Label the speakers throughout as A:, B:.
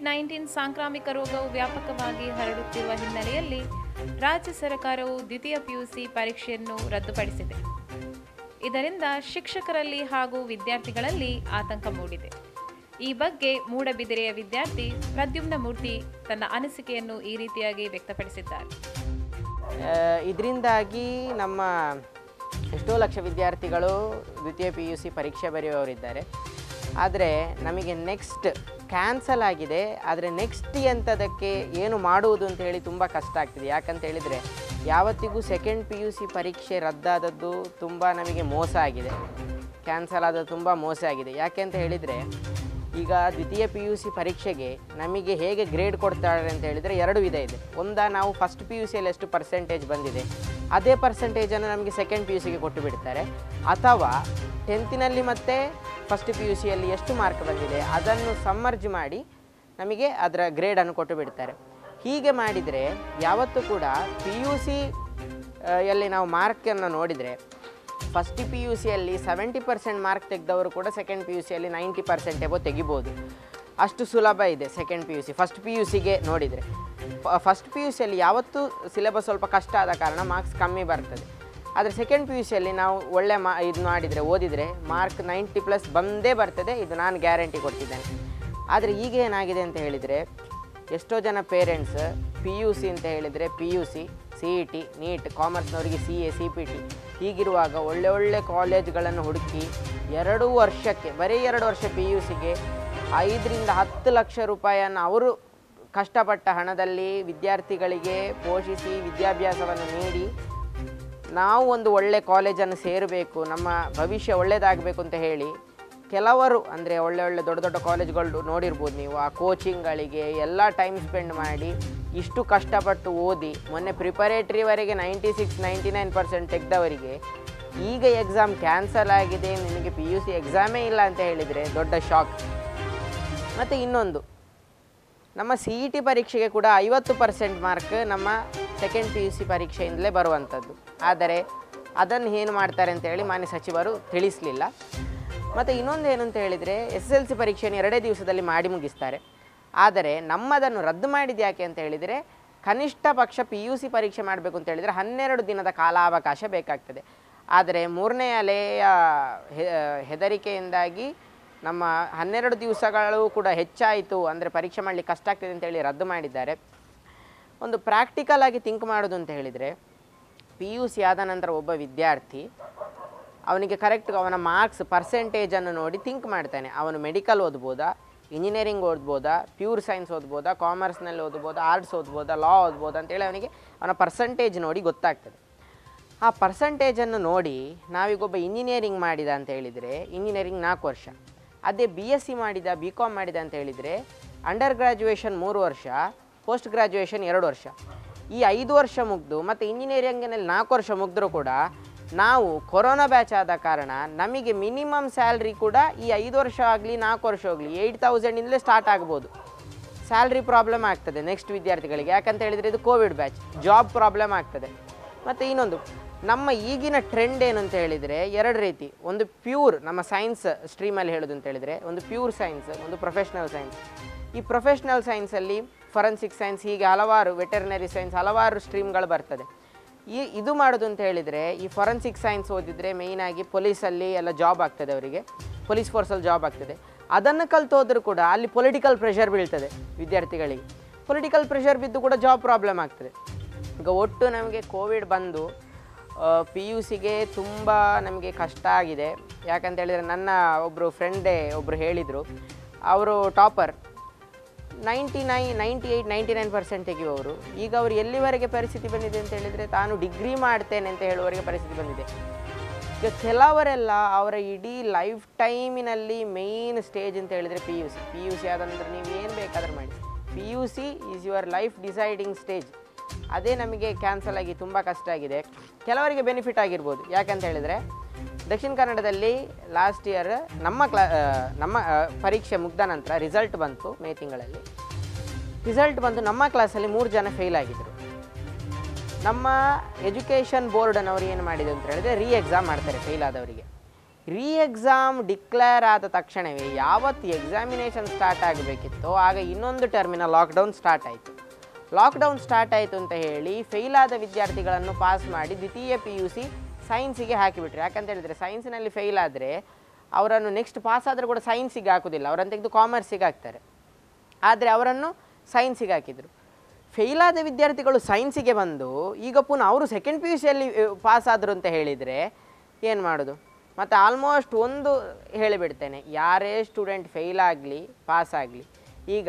A: Covid nineteen ಸಾಂಕ್ರಾಮಿಕ ರೋಗವು ವ್ಯಾಪಕವಾಗಿ ಹರಡುತ್ತಿರುವ ಹಿನ್ನೆಲೆಯಲ್ಲಿ ರಾಜ್ಯ ಸರ್ಕಾರವು ದ್ವಿತೀಯ ಪಿಯುಸಿ ಪರೀಕ್ಷೆಯನ್ನು ರದ್ದುಪಡಿಸಿದೆ. ಇದರಿಂದ ಶಿಕ್ಷಕರಲ್ಲಿ ಹಾಗೂ ವಿದ್ಯಾರ್ಥಿಗಳಲ್ಲಿ ಆತಂಕ ಮೂಡಿದೆ. ಈ ಬಗ್ಗೆ ಮೂಡಬಿದಿರೆಯ ವಿದ್ಯಾರ್ಥಿ ಪ್ರದ್ಯುಮ್ನ ಮೂರ್ತಿ ತನ್ನ ಅನಿಸಿಕೆಯನ್ನು ಈ ರೀತಿಯಾಗಿ ವ್ಯಕ್ತಪಡಿಸಿದ್ದಾರೆ.
B: ಇದರಿಂದಾಗಿ ನಮ್ಮ ಎಷ್ಟೋ ಲಕ್ಷ ವಿದ್ಯಾರ್ಥಿಗಳು ದ್ವಿತೀಯ ಪಿ ಯು ಸಿ ಪರೀಕ್ಷೆ ಬರೆಯುವವರಿದ್ದಾರೆ. ಆದರೆ ನಮಗೆ ನೆಕ್ಸ್ಟ್ ಕ್ಯಾನ್ಸಲ್ ಆಗಿದೆ, ಆದರೆ ನೆಕ್ಸ್ಟ್ ಎಂಥದಕ್ಕೆ ಏನು ಮಾಡುವುದು ಅಂತ ಹೇಳಿ ತುಂಬ ಕಷ್ಟ ಆಗ್ತಿದೆ. ಯಾಕಂತ ಹೇಳಿದರೆ ಯಾವತ್ತಿಗೂ ಸೆಕೆಂಡ್ ಪಿ ಯು ಸಿ ಪರೀಕ್ಷೆ ರದ್ದಾದದ್ದು ತುಂಬ ನಮಗೆ ಮೋಸ ಆಗಿದೆ. ಕ್ಯಾನ್ಸಲ್ ಆದದ್ದು ತುಂಬ ಮೋಸ ಆಗಿದೆ. ಯಾಕೆ ಅಂತ ಹೇಳಿದರೆ ಈಗ ದ್ವಿತೀಯ ಪಿ ಯು ಸಿ ಪರೀಕ್ಷೆಗೆ ನಮಗೆ ಹೇಗೆ ಗ್ರೇಡ್ ಕೊಡ್ತಾರೆ ಅಂತ ಹೇಳಿದರೆ ಎರಡು ವಿಧ ಇದೆ. ಒಂದ ನಾವು ಫಸ್ಟ್ ಪಿ ಯು ಸಿಯಲ್ಲಿ ಎಷ್ಟು ಪರ್ಸೆಂಟೇಜ್ ಬಂದಿದೆ? ಅದೇ ಪರ್ಸೆಂಟೇಜನ್ನು ನಮಗೆ ಸೆಕೆಂಡ್ ಪಿ ಯು ಸಿಗೆ ಕೊಟ್ಟು ಬಿಡ್ತಾರೆ. ಅಥವಾ ಟೆಂತಿನಲ್ಲಿ ಮತ್ತೆ ಫಸ್ಟ್ ಪಿ ಯು ಸಿಯಲ್ಲಿ ಎಷ್ಟು ಮಾರ್ಕ್ ಬಂದಿದೆ ಅದನ್ನು ಸಮ್ಮರ್ಜ್ ಮಾಡಿ ನಮಗೆ ಅದರ ಗ್ರೇಡನ್ನು ಕೊಟ್ಟು ಬಿಡ್ತಾರೆ. ಹೀಗೆ ಮಾಡಿದರೆ ಯಾವತ್ತೂ ಕೂಡ ಪಿ ಯು ಸಿ ಯಲ್ಲಿ ನಾವು ಮಾರ್ಕನ್ನು ನೋಡಿದರೆ ಫಸ್ಟ್ ಪಿ ಯು ಸಿಯಲ್ಲಿ ಸೆವೆಂಟಿ ಪರ್ಸೆಂಟ್ ಮಾರ್ಕ್ ತೆಗೆದವರು ಕೂಡ ಸೆಕೆಂಡ್ ಪಿ ಯು ಸಿಯಲ್ಲಿ ನೈಂಟಿ ಪರ್ಸೆಂಟ್ ಎಬೋ ತೆಗಿಬೋದು. ಅಷ್ಟು ಸುಲಭ ಇದೆ second P U C first P U ಸಿಗೆ ನೋಡಿದರೆ. ಫಸ್ಟ್ ಪಿ ಯು ಸಿಯಲ್ಲಿ ಯಾವತ್ತೂ ಸಿಲೆಬಸ್ ಸ್ವಲ್ಪ ಕಷ್ಟ ಆದ ಕಾರಣ ಮಾರ್ಕ್ಸ್ ಕಮ್ಮಿ ಬರ್ತದೆ. ಆದರೆ ಸೆಕೆಂಡ್ ಪಿ ಯು ಸಿಯಲ್ಲಿ ನಾವು ಒಳ್ಳೆ ಮಾ ಇದು ಮಾಡಿದರೆ, ಓದಿದರೆ ಮಾರ್ಕ್ ನೈಂಟಿ ಪ್ಲಸ್ ಬಂದೇ ಬರ್ತದೆ, ಇದು ನಾನು ಗ್ಯಾರಂಟಿ ಕೊಡ್ತಿದ್ದೇನೆ ಆದರೆ ಈಗ ಏನಾಗಿದೆ ಅಂತ ಹೇಳಿದರೆ, ಎಷ್ಟೋ ಜನ ಪೇರೆಂಟ್ಸ್ ಪಿ ಯು ಸಿ ಅಂತ ಹೇಳಿದರೆ P U C C E T NEET ಕಾಮರ್ಸ್ನವರಿಗೆ C A C P T ಹೀಗಿರುವಾಗ ಒಳ್ಳೆ ಒಳ್ಳೆ ಕಾಲೇಜ್ಗಳನ್ನು ಹುಡುಕಿ ಎರಡು ವರ್ಷಕ್ಕೆ, ಬರೀ ಎರಡು ವರ್ಷ ಪಿ ಯು ಸಿಗೆ ಐದರಿಂದ ಹತ್ತು ಲಕ್ಷ ರೂಪಾಯಿಯನ್ನು ಅವರು ಕಷ್ಟಪಟ್ಟ ಹಣದಲ್ಲಿ ವಿದ್ಯಾರ್ಥಿಗಳಿಗೆ ಪೋಷಿಸಿ ವಿದ್ಯಾಭ್ಯಾಸವನ್ನು ನೀಡಿ ನಾವು ಒಂದು ಒಳ್ಳೆ ಕಾಲೇಜನ್ನು ಸೇರಬೇಕು, ನಮ್ಮ ಭವಿಷ್ಯ ಒಳ್ಳೆಯದಾಗಬೇಕು ಅಂತ ಹೇಳಿ ಕೆಲವರು, ಅಂದರೆ ಒಳ್ಳೆ ಒಳ್ಳೆ ದೊಡ್ಡ ದೊಡ್ಡ ಕಾಲೇಜ್ಗಳು ನೋಡಿರ್ಬೋದು ನೀವು, ಆ ಕೋಚಿಂಗ್ಗಳಿಗೆ ಎಲ್ಲ ಟೈಮ್ ಸ್ಪೆಂಡ್ ಮಾಡಿ ಇಷ್ಟು ಕಷ್ಟಪಟ್ಟು ಓದಿ, ಮೊನ್ನೆ ಪ್ರಿಪರೇಟ್ರಿವರೆಗೆ ninety six ninety nine percent ತೆಗೆದವರಿಗೆ ಈಗ ಎಕ್ಸಾಮ್ ಕ್ಯಾನ್ಸಲ್ ಆಗಿದೆ, ನಿಮಗೆ ಪಿ ಯು ಸಿ ಎಕ್ಸಾಮೇ ಇಲ್ಲ ಅಂತ ಹೇಳಿದರೆ ದೊಡ್ಡ ಶಾಕ್ ಮತ್ತು ಇನ್ನೊಂದು ನಮ್ಮ ಸಿ ಇ ಟಿ ಪರೀಕ್ಷೆಗೆ ಕೂಡ ಐವತ್ತು ಪರ್ಸೆಂಟ್ ಮಾರ್ಕ್ ನಮ್ಮ ಸೆಕೆಂಡ್ ಪಿ ಯು ಸಿ ಪರೀಕ್ಷೆಯಿಂದಲೇ ಬರುವಂಥದ್ದು. ಆದರೆ ಅದನ್ನು ಏನು ಮಾಡ್ತಾರೆ ಅಂತ ಹೇಳಿ ಮಾನ್ಯ ಸಚಿವರು ತಿಳಿಸಲಿಲ್ಲ. ಮತ್ತು ಇನ್ನೊಂದು ಏನು ಅಂತ ಹೇಳಿದರೆ ಎಸ್ ಎಲ್ ಸಿ ಪರೀಕ್ಷೆಯನ್ನು ಎರಡೇ ದಿವಸದಲ್ಲಿ ಮಾಡಿ ಮುಗಿಸ್ತಾರೆ. ಆದರೆ ನಮ್ಮದನ್ನು ರದ್ದು ಮಾಡಿದ ಯಾಕೆ ಅಂತ ಹೇಳಿದರೆ ಕನಿಷ್ಠ ಪಕ್ಷ ಪಿ ಯು ಸಿ ಪರೀಕ್ಷೆ ಮಾಡಬೇಕು ಅಂತ ಹೇಳಿದರೆ ಹನ್ನೆರಡು ದಿನದ ಕಾಲಾವಕಾಶ ಬೇಕಾಗ್ತದೆ. ಆದರೆ ಮೂರನೇ ಅಲೆಯ ಹೆದರಿಕೆಯಿಂದಾಗಿ ನಮ್ಮ ಹನ್ನೆರಡು ದಿವಸಗಳು ಕೂಡ ಹೆಚ್ಚಾಯಿತು. ಅಂದರೆ ಪರೀಕ್ಷೆ ಮಾಡಲಿಕ್ಕೆ ಕಷ್ಟ ಆಗ್ತದೆ ಅಂತೇಳಿ ರದ್ದು ಮಾಡಿದ್ದಾರೆ. ಒಂದು ಪ್ರಾಕ್ಟಿಕಲ್ ಆಗಿ ಥಿಂಕ್ ಮಾಡೋದು ಅಂತ ಹೇಳಿದರೆ ಪಿ ಯು ಸಿ ಆದ ನಂತರ ಒಬ್ಬ ವಿದ್ಯಾರ್ಥಿ ಅವನಿಗೆ ಕರೆಕ್ಟ್ ಅವನ ಮಾರ್ಕ್ಸ್ ಪರ್ಸೆಂಟೇಜನ್ನು ನೋಡಿ ಥಿಂಕ್ ಮಾಡ್ತಾನೆ. ಅವನು ಮೆಡಿಕಲ್ ಓದ್ಬೋದಾ ಇಂಜಿನಿಯರಿಂಗ್ ಓದ್ಬೋದಾ ಪ್ಯೂರ್ ಸೈನ್ಸ್ ಓದ್ಬೋದಾ ಕಾಮರ್ಸ್ನಲ್ಲಿ ಓದ್ಬೋದಾ ಆರ್ಟ್ಸ್ ಓದ್ಬೋದಾ ಲಾ ಓದ್ಬೋದಾ ಅಂತೇಳಿ ಅವನಿಗೆ ಅವನ ಪರ್ಸೆಂಟೇಜ್ ನೋಡಿ ಗೊತ್ತಾಗ್ತದೆ. ಆ ಪರ್ಸೆಂಟೇಜನ್ನು ನೋಡಿ ನಾವೀಗೊಬ್ಬ ಇಂಜಿನಿಯರಿಂಗ್ ಮಾಡಿದ ಅಂತ ಹೇಳಿದರೆ ಇಂಜಿನಿಯರಿಂಗ್ ನಾಲ್ಕು ವರ್ಷ. ಅದೇ ಬಿ ಎಸ್ ಸಿ ಮಾಡಿದ ಬಿ ಕಾಮ್ ಮಾಡಿದ ಅಂತ ಹೇಳಿದರೆ ಅಂಡರ್ ಗ್ರ್ಯಾಜುಯೇಷನ್ ಮೂರು ವರ್ಷ ಪೋಸ್ಟ್ ಗ್ರ್ಯಾಜುಯೇಷನ್ ಎರಡು ವರ್ಷ. ಈ ಐದು ವರ್ಷ ಮುಗಿದು ಮತ್ತು ಇಂಜಿನಿಯರಿಂಗಿನಲ್ಲಿ ನಾಲ್ಕು ವರ್ಷ ಮುಗಿದ್ರೂ ಕೂಡ ನಾವು ಕೊರೋನಾ ಬ್ಯಾಚ್ ಆದ ಕಾರಣ ನಮಗೆ ಮಿನಿಮಮ್ ಸ್ಯಾಲ್ರಿ ಕೂಡ ಈ ಐದು ವರ್ಷ ಆಗಲಿ, ನಾಲ್ಕು ವರ್ಷ ಆಗಲಿ ಏಯ್ಟ್ ತೌಸಂಡಿಂದಲೇ ಸ್ಟಾರ್ಟ್ ಆಗ್ಬೋದು. ಸ್ಯಾಲ್ರಿ ಪ್ರಾಬ್ಲಮ್ ಆಗ್ತದೆ ನೆಕ್ಸ್ಟ್ ವಿದ್ಯಾರ್ಥಿಗಳಿಗೆ. ಯಾಕಂತ ಹೇಳಿದರೆ ಇದು ಕೋವಿಡ್ ಬ್ಯಾಚ್ ಜಾಬ್ ಪ್ರಾಬ್ಲಮ್ ಆಗ್ತದೆ. ಮತ್ತು ಇನ್ನೊಂದು ನಮ್ಮ ಈಗಿನ ಟ್ರೆಂಡ್ ಏನಂತ ಹೇಳಿದರೆ ಎರಡು ರೀತಿ. ಒಂದು ಪ್ಯೂರ್ ನಮ್ಮ ಸೈನ್ಸ್ ಸ್ಟ್ರೀಮಲ್ಲಿ ಹೇಳೋದು ಅಂತ ಹೇಳಿದರೆ, ಒಂದು ಪ್ಯೂರ್ ಸೈನ್ಸ್ ಒಂದು ಪ್ರೊಫೆಷ್ನಲ್ ಸೈನ್ಸ್ ಈ ಪ್ರೊಫೆಷ್ನಲ್ ಸೈನ್ಸಲ್ಲಿ ಫೊರೆನ್ಸಿಕ್ ಸೈನ್ಸ್ ಹೀಗೆ ಹಲವಾರು ವೆಟರ್ನರಿ ಸೈನ್ಸ್ ಹಲವಾರು ಸ್ಟ್ರೀಮ್ಗಳು ಬರ್ತದೆ. ಈ ಇದು ಮಾಡೋದು ಅಂತ ಹೇಳಿದರೆ, ಈ ಫೊರೆನ್ಸಿಕ್ ಸೈನ್ಸ್ ಓದಿದರೆ ಮೇಯ್ನಾಗಿ ಪೊಲೀಸಲ್ಲಿ ಎಲ್ಲ ಜಾಬ್ ಆಗ್ತದೆ ಅವರಿಗೆ. ಪೊಲೀಸ್ ಫೋರ್ಸಲ್ಲಿ ಜಾಬ್ ಆಗ್ತದೆ. ಅದನ್ನು ಕಲ್ತು ಕೂಡ ಅಲ್ಲಿ ಪೊಲಿಟಿಕಲ್ ಪ್ರೆಷರ್ ಬೀಳ್ತದೆ ವಿದ್ಯಾರ್ಥಿಗಳಿಗೆ. ಪೊಲಿಟಿಕಲ್ ಪ್ರೆಷರ್ ಬಿದ್ದು ಕೂಡ ಜಾಬ್ ಪ್ರಾಬ್ಲಮ್ ಆಗ್ತದೆ. ಈಗ ಒಟ್ಟು ನಮಗೆ ಕೋವಿಡ್ ಬಂದು ಪಿ ಯು ಸಿಗೆ ತುಂಬ ನಮಗೆ ಕಷ್ಟ ಆಗಿದೆ. ಯಾಕಂತ ಹೇಳಿದರೆ ನನ್ನ ಒಬ್ಬರು ಫ್ರೆಂಡೇ ಒಬ್ಬರು ಹೇಳಿದರು. ಅವರು topper ninety nine ninety eight ninety nine percent ತೆಗೆಯುವವರು ಈಗ ಅವರು ಎಲ್ಲಿವರೆಗೆ ಪರಿಸ್ಥಿತಿ ಬಂದಿದೆ ಅಂತ ಹೇಳಿದರೆ ತಾನು ಡಿಗ್ರಿ ಮಾಡ್ತೇನೆ ಅಂತ ಹೇಳುವವರೆಗೆ ಪರಿಸ್ಥಿತಿ ಬಂದಿದೆ. ಈಗ ಕೆಲವರೆಲ್ಲ ಅವರ ಇಡೀ ಲೈಫ್ ಟೈಮಿನಲ್ಲಿ ಮೇಯ್ನ್ ಸ್ಟೇಜ್ ಅಂತ ಹೇಳಿದರೆ P U C P U C ಆದಂದ್ರೆ ನೀವು ಏನು ಬೇಕಾದರೂ ಮಾಡಿ. P U C is your life deciding stage ಅದೇ ನಮಗೆ ಕ್ಯಾನ್ಸಲ್ ಆಗಿ ತುಂಬ ಕಷ್ಟ ಆಗಿದೆ. ಕೆಲವರಿಗೆ ಬೆನಿಫಿಟ್ ಆಗಿರ್ಬೋದು. ಯಾಕಂತ ಹೇಳಿದರೆ, ದಕ್ಷಿಣ ಕನ್ನಡದಲ್ಲಿ ಲಾಸ್ಟ್ ಇಯರ್ ನಮ್ಮ ಕ್ಲಾ ನಮ್ಮ ಪರೀಕ್ಷೆ ಮುಗ್ದ ನಂತರ ರಿಸಲ್ಟ್ ಬಂತು ಮೇ ತಿಂಗಳಲ್ಲಿ. ರಿಸಲ್ಟ್ ಬಂತು ನಮ್ಮ ಕ್ಲಾಸಲ್ಲಿ ಮೂರು ಜನ ಫೇಲ್ ಆಗಿದ್ದರು ನಮ್ಮ ಎಜುಕೇಷನ್ ಬೋರ್ಡನವರು ಏನು ಮಾಡಿದೆ ಅಂತ ಹೇಳಿದ್ರೆ ರೀ ಎಕ್ಸಾಮ್ ಮಾಡ್ತಾರೆ ಫೇಲ್ ಆದವರಿಗೆ. ರೀ ಎಕ್ಸಾಮ್ ಡಿಕ್ಲೇರ್ ಆದ ತಕ್ಷಣವೇ ಯಾವತ್ತು ಎಕ್ಸಾಮಿನೇಷನ್ ಸ್ಟಾರ್ಟ್ ಆಗಬೇಕಿತ್ತೋ, ಆಗ ಇನ್ನೊಂದು ಟರ್ಮಿನ ಲಾಕ್ಡೌನ್ ಸ್ಟಾರ್ಟ್ ಆಯಿತು. ಲಾಕ್ಡೌನ್ ಸ್ಟಾರ್ಟ್ ಆಯಿತು ಅಂತ ಹೇಳಿ ಫೇಲ್ ಆದ ವಿದ್ಯಾರ್ಥಿಗಳನ್ನು ಪಾಸ್ ಮಾಡಿ ದ್ವಿತೀಯ ಪಿ ಯು ಸಿ ಸೈನ್ಸಿಗೆ ಹಾಕಿಬಿಟ್ರು. ಯಾಕಂತ ಹೇಳಿದರೆ ಸೈನ್ಸಿನಲ್ಲಿ ಫೇಲ್ ಆದರೆ ಅವರನ್ನು ನೆಕ್ಸ್ಟ್ ಪಾಸ್ ಆದರೂ ಕೂಡ ಸೈನ್ಸಿಗೆ ಹಾಕೋದಿಲ್ಲ. ಅವರನ್ನು ತೆಗೆದು ಕಾಮರ್ಸಿಗೆ ಹಾಕ್ತಾರೆ. ಆದರೆ ಅವರನ್ನು ಸೈನ್ಸಿಗೆ ಹಾಕಿದರು. ಫೇಲ್ ಆದ ವಿದ್ಯಾರ್ಥಿಗಳು ಸೈನ್ಸಿಗೆ ಬಂದು ಈಗ ಪುನಃ ಅವರು ಸೆಕೆಂಡ್ ಪಿ ಯು ಸಿಯಲ್ಲಿ ಪಾಸ್ ಆದರು ಅಂತ ಹೇಳಿದರೆ ಏನು ಮಾಡೋದು? ಮತ್ತು ಆಲ್ಮೋಸ್ಟ್ ಒಂದು ಹೇಳಿಬಿಡ್ತೇನೆ. ಯಾರೇ ಸ್ಟೂಡೆಂಟ್ ಫೇಲ್ ಆಗಲಿ ಪಾಸ್ ಆಗಲಿ, ಈಗ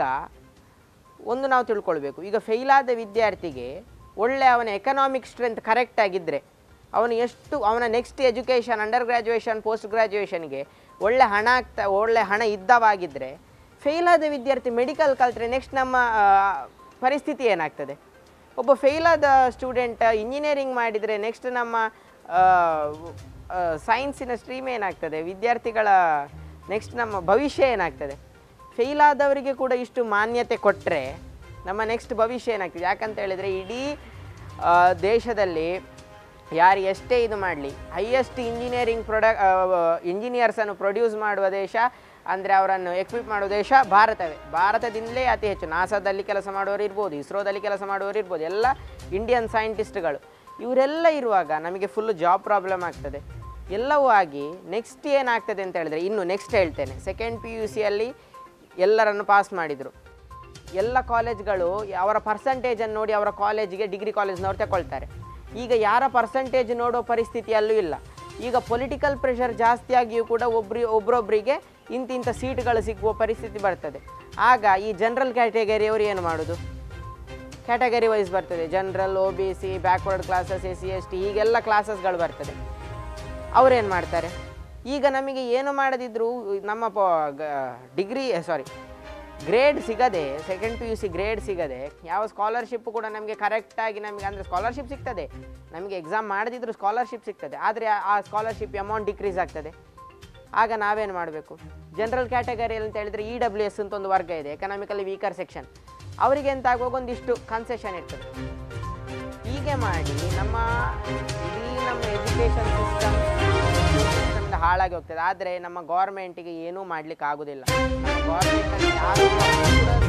B: ಒಂದು ನಾವು ತಿಳ್ಕೊಳ್ಬೇಕು. ಈಗ ಫೇಲ್ ಆದ ವಿದ್ಯಾರ್ಥಿಗೆ ಒಳ್ಳೆ ಅವನ ಎಕನಾಮಿಕ್ ಸ್ಟ್ರೆಂತ್ ಕರೆಕ್ಟ್ ಆಗಿದ್ದರೆ ಅವನು ಎಷ್ಟು, ಅವನ next education under graduation post ಗ್ರ್ಯಾಜುಯೇಷನ್ಗೆ ಒಳ್ಳೆ ಹಣ ಆಗ್ತಾ, ಒಳ್ಳೆ ಹಣ ಇದ್ದವಾಗಿದ್ದರೆ ಫೇಲ್ ಆದ ವಿದ್ಯಾರ್ಥಿ ಮೆಡಿಕಲ್ ಕಲ್ತ್ರೆ ನೆಕ್ಸ್ಟ್ ನಮ್ಮ ಪರಿಸ್ಥಿತಿ ಏನಾಗ್ತದೆ? ಒಬ್ಬ ಫೇಲ್ ಆದ ಸ್ಟೂಡೆಂಟ್ ಇಂಜಿನಿಯರಿಂಗ್ ಮಾಡಿದರೆ ನೆಕ್ಸ್ಟ್ ನಮ್ಮ ಸೈನ್ಸಿನ ಸ್ಟ್ರೀಮ್ ಏನಾಗ್ತದೆ? ವಿದ್ಯಾರ್ಥಿಗಳ ನೆಕ್ಸ್ಟ್ ನಮ್ಮ ಭವಿಷ್ಯ ಏನಾಗ್ತದೆ? ಫೇಲ್ ಆದವರಿಗೆ ಕೂಡ ಇಷ್ಟು ಮಾನ್ಯತೆ ಕೊಟ್ಟರೆ ನಮ್ಮ ನೆಕ್ಸ್ಟ್ ಭವಿಷ್ಯ ಏನಾಗ್ತದೆ? ಯಾಕಂತ ಹೇಳಿದರೆ ಇಡೀ ದೇಶದಲ್ಲಿ ಯಾರು ಎಷ್ಟೇ ಇದು ಮಾಡಲಿ ಹೈಯೆಸ್ಟ್ ಇಂಜಿನಿಯರಿಂಗ್ ಪ್ರೊಡಕ್ ಇಂಜಿನಿಯರ್ಸನ್ನು ಪ್ರೊಡ್ಯೂಸ್ ಮಾಡುವ ದೇಶ, ಅಂದರೆ ಅವರನ್ನು ಎಕ್ವಿಪ್ ಮಾಡುವ ದೇಶ ಭಾರತವೇ. ಭಾರತದಿಂದಲೇ ಅತಿ ಹೆಚ್ಚು. ನಾಸಾದಲ್ಲಿ ಕೆಲಸ ಮಾಡುವವರು ಇರ್ಬೋದು, ಇಸ್ರೋದಲ್ಲಿ ಕೆಲಸ ಮಾಡುವವರು ಇರ್ಬೋದು, ಎಲ್ಲ ಇಂಡಿಯನ್ ಸೈಂಟಿಸ್ಟ್ಗಳು ಇವರೆಲ್ಲ ಇರುವಾಗ ನಮಗೆ ಫುಲ್ ಜಾಬ್ ಪ್ರಾಬ್ಲಮ್ ಆಗ್ತದೆ. ಎಲ್ಲವೂ ಆಗಿ ನೆಕ್ಸ್ಟ್ ಏನಾಗ್ತದೆ ಅಂತ ಹೇಳಿದ್ರೆ, ಇನ್ನು ನೆಕ್ಸ್ಟ್ ಹೇಳ್ತೇನೆ. ಸೆಕೆಂಡ್ ಪಿ ಯು ಸಿಯಲ್ಲಿ ಎಲ್ಲರನ್ನು ಪಾಸ್ ಮಾಡಿದರು. ಎಲ್ಲ ಕಾಲೇಜ್ಗಳು ಅವರ ಪರ್ಸೆಂಟೇಜನ್ನು ನೋಡಿ ಅವರ ಕಾಲೇಜಿಗೆ ಡಿಗ್ರಿ ಕಾಲೇಜ್ನವ್ರು ತಗೊಳ್ತಾರೆ ಈಗ ಯಾರ ಪರ್ಸೆಂಟೇಜ್ ನೋಡೋ ಪರಿಸ್ಥಿತಿಯಲ್ಲೂ ಇಲ್ಲ. ಈಗ ಪೊಲಿಟಿಕಲ್ ಪ್ರೆಷರ್ ಜಾಸ್ತಿಯಾಗಿಯೂ ಕೂಡ ಒಬ್ಬರಿ ಒಬ್ಬರೊಬ್ಬರಿಗೆ ಇಂತಿಂಥ ಸೀಟ್ಗಳು ಸಿಗುವ ಪರಿಸ್ಥಿತಿ ಬರ್ತದೆ. ಆಗ ಈ ಜನರಲ್ ಕ್ಯಾಟಗರಿಯವರು ಏನು ಮಾಡೋದು? ಕ್ಯಾಟಗರಿ ವೈಸ್ ಬರ್ತದೆ. General O B C backward classes A C S T ಹೀಗೆಲ್ಲ ಕ್ಲಾಸಸ್ಗಳು ಬರ್ತದೆ. ಅವರೇನು ಮಾಡ್ತಾರೆ? ಈಗ ನಮಗೆ ಏನು ಮಾಡದಿದ್ರು, ನಮ್ಮ ಡಿಗ್ರಿ ಸಾರಿ ಗ್ರೇಡ್ ಸಿಗದೆ second P U C grade ಸಿಗದೆ, ಯಾವ ಸ್ಕಾಲರ್ಶಿಪ್ ಕೂಡ ನಮಗೆ ಕರೆಕ್ಟಾಗಿ ನಮಗೆ ಅಂದರೆ ಸ್ಕಾಲರ್ಶಿಪ್ ಸಿಗ್ತದೆ. ನಮಗೆ ಎಕ್ಸಾಮ್ ಮಾಡದಿದ್ರು ಸ್ಕಾಲರ್ಶಿಪ್ ಸಿಗ್ತದೆ. ಆದರೆ ಆ ಸ್ಕಾಲರ್ಶಿಪ್ ಅಮೌಂಟ್ ಡಿಕ್ರೀಸ್ ಆಗ್ತದೆ. ಆಗ ನಾವೇನು ಮಾಡಬೇಕು? ಜನರಲ್ ಕ್ಯಾಟಗರಿಯಲ್ಲಿ ಅಂತ ಹೇಳಿದರೆ ಇ ಡಬ್ಲ್ಯೂ ಎಸ್ ಅಂತ ಒಂದು ವರ್ಗ ಇದೆ ಎಕನಾಮಿಕಲಿ ವೀಕರ್ ಸೆಕ್ಷನ್ ಅವರಿಗೆ ಅಂತ ಆಗುವಾಗ ಒಂದಿಷ್ಟು ಕನ್ಸೆಷನ್ ಇರ್ತದೆ. ಹೀಗೆ ಮಾಡಿ ನಮ್ಮ, ಇಡೀ ನಮ್ಮ ಎಜುಕೇಷನ್ ಸಿಸ್ಟಮ್ ಹಾಳಾಗಿ ಹೋಗ್ತದೆ. ಆದರೆ ನಮ್ಮ ಗೌರ್ಮೆಂಟಿಗೆ ಏನೂ ಮಾಡ್ಲಿಕ್ಕೆ ಆಗೋದಿಲ್ಲ. ಗೌರ್ಮೆಂಟಲ್ಲಿ ಯಾರು